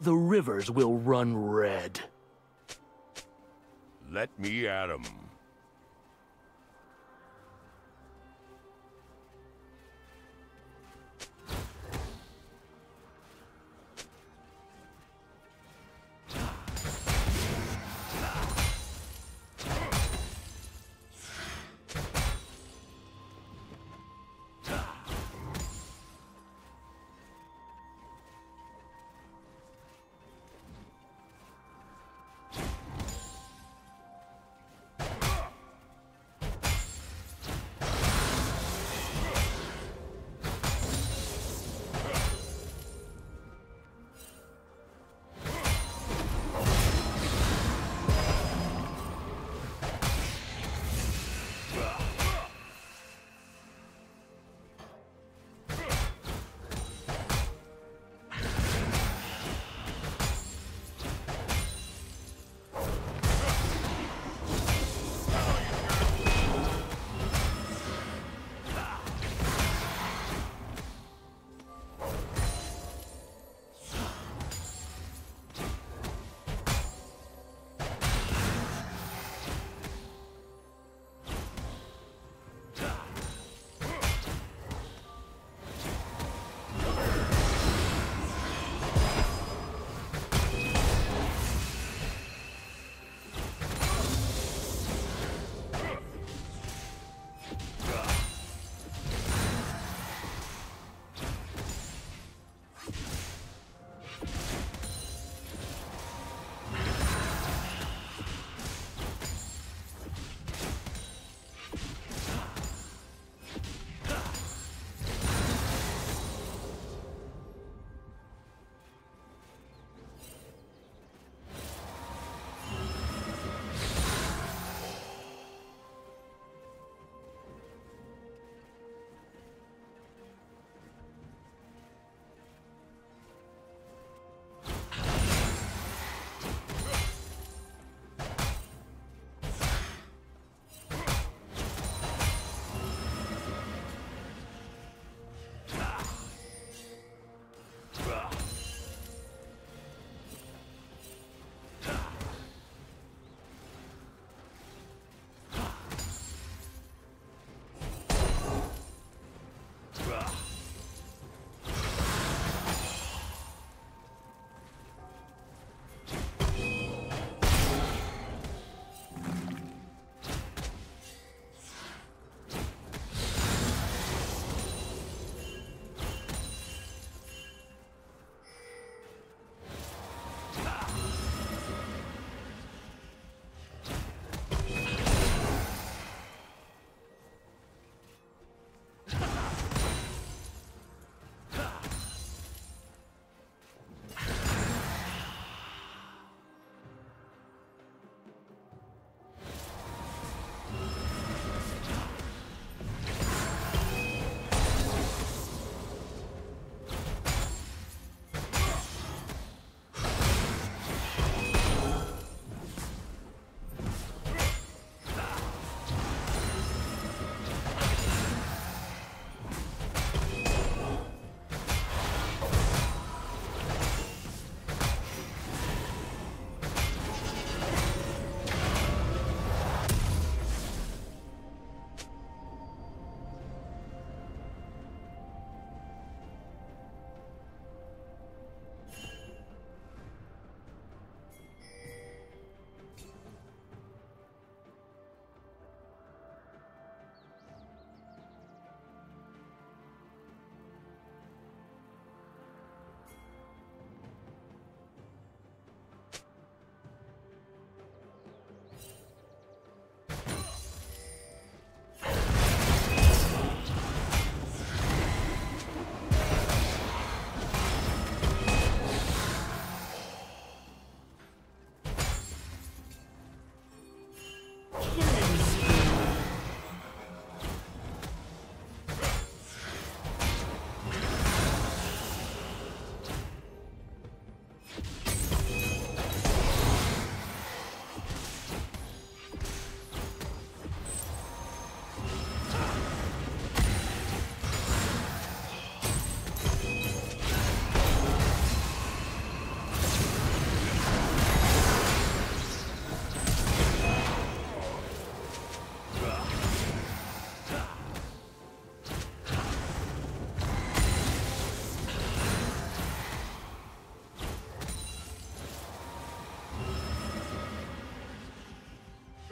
the rivers will run red. Let me at 'em.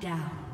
Down.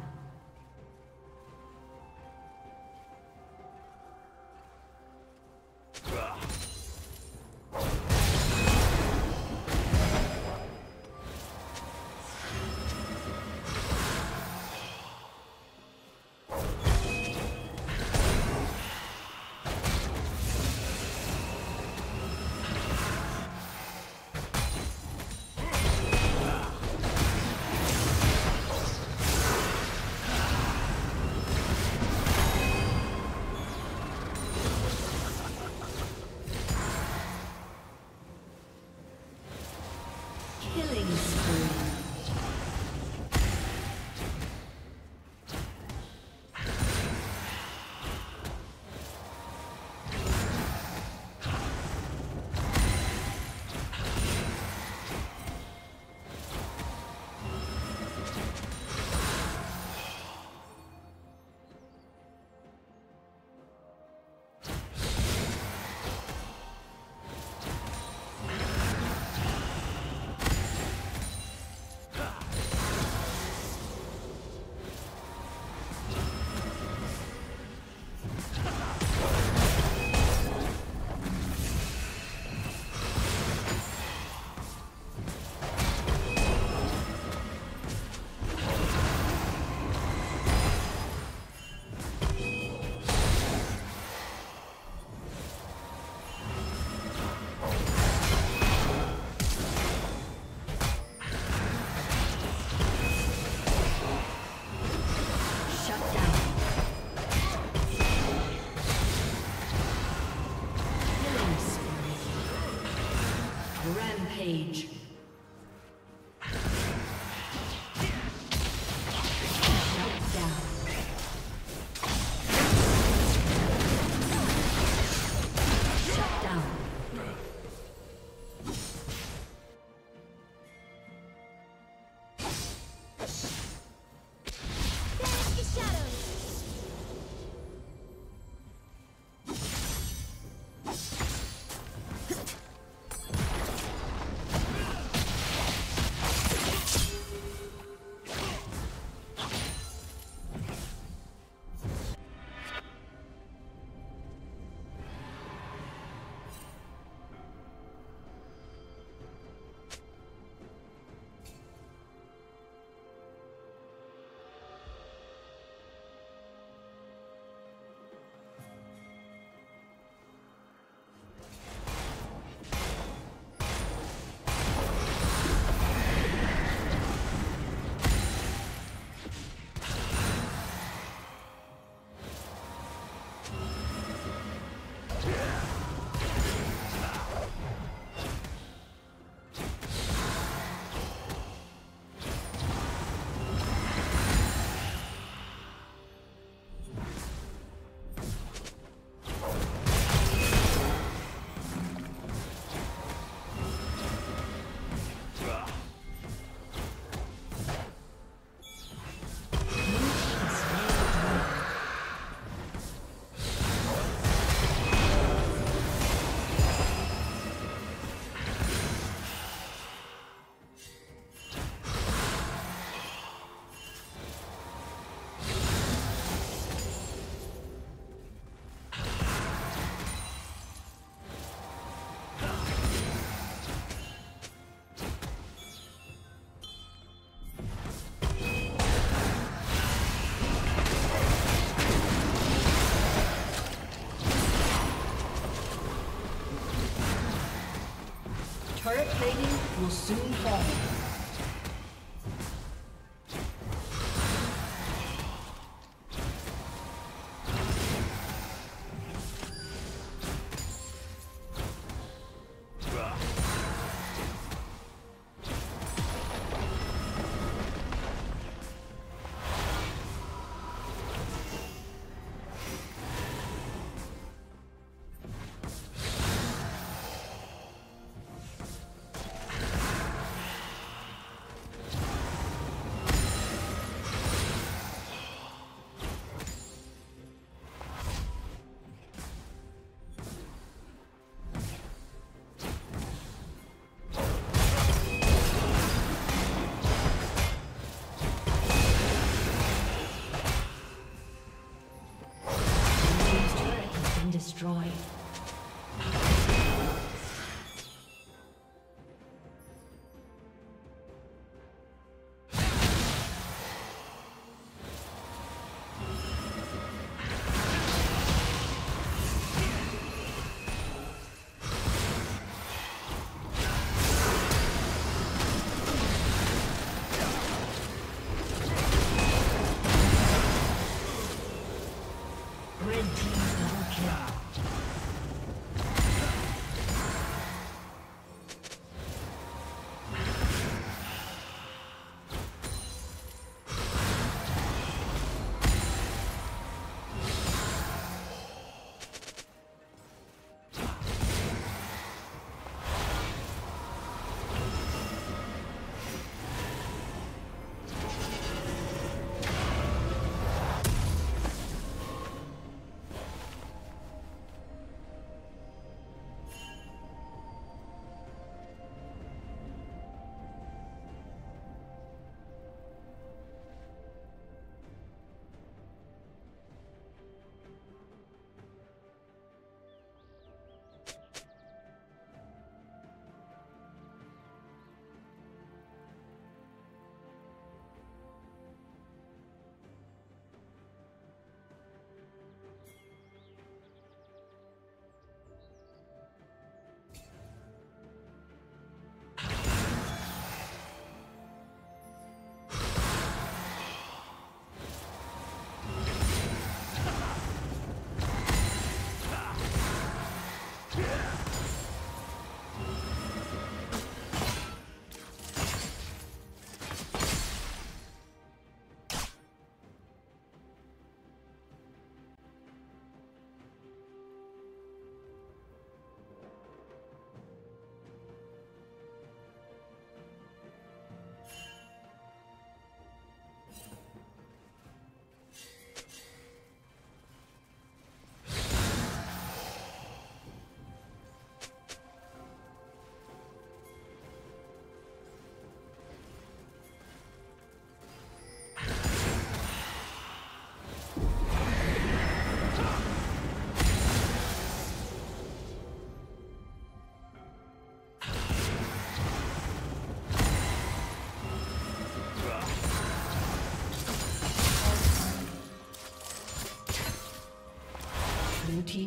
Will soon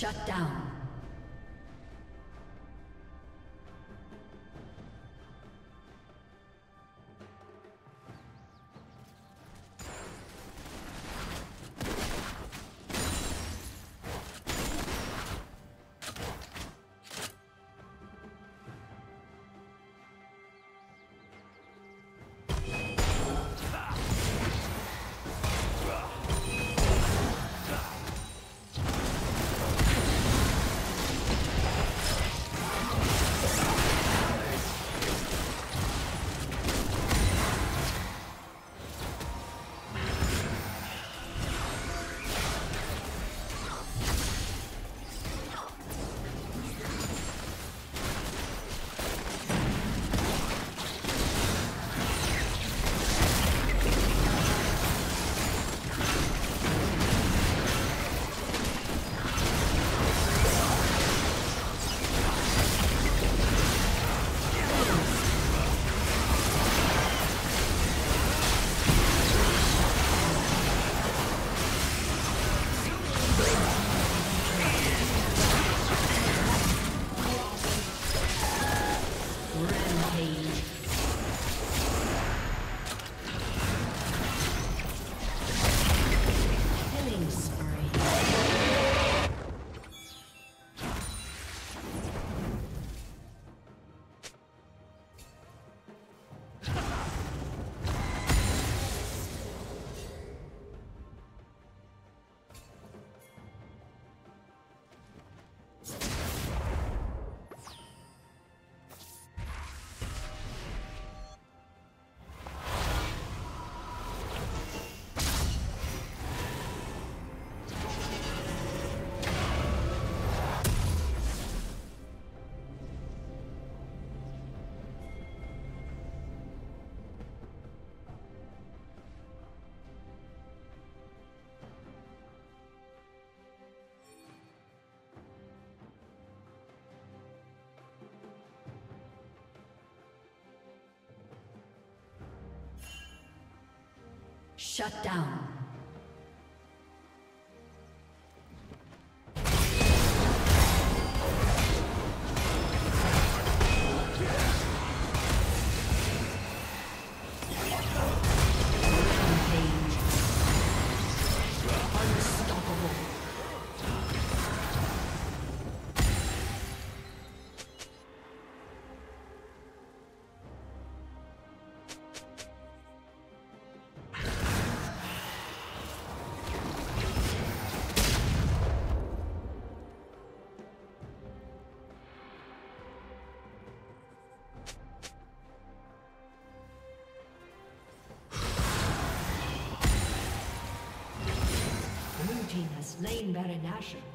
Shut down. Shut down. Slain Baron Nashor.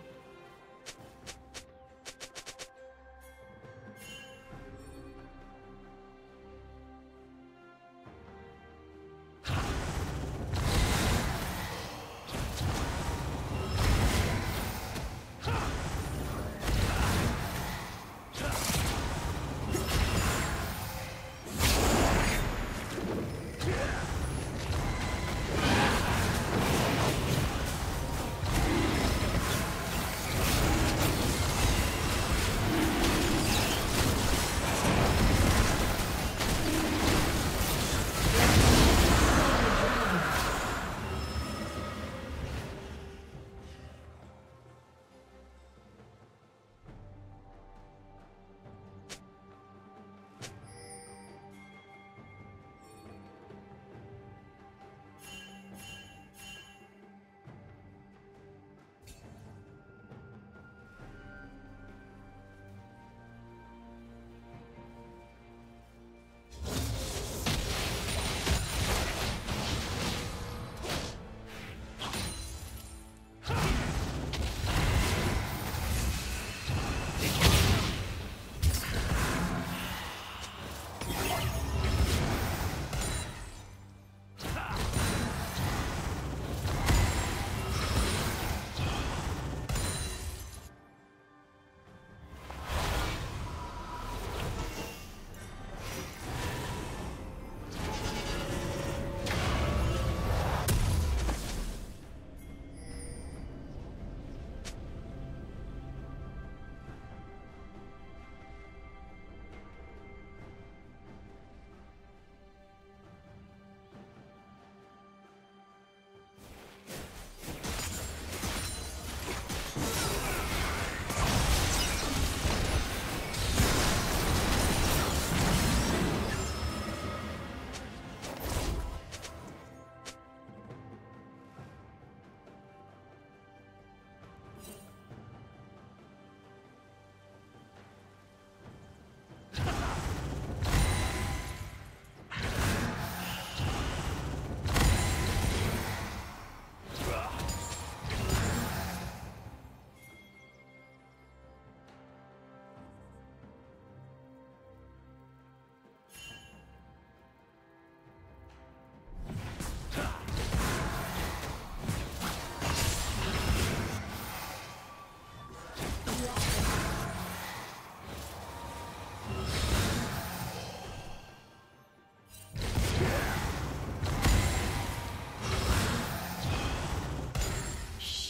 Yeah.